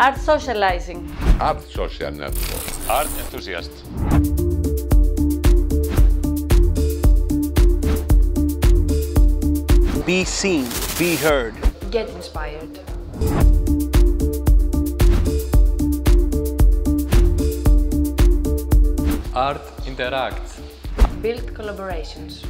Art socializing. Art social network. Art enthusiast. Be seen, be heard. Get inspired. Art interacts. Build collaborations.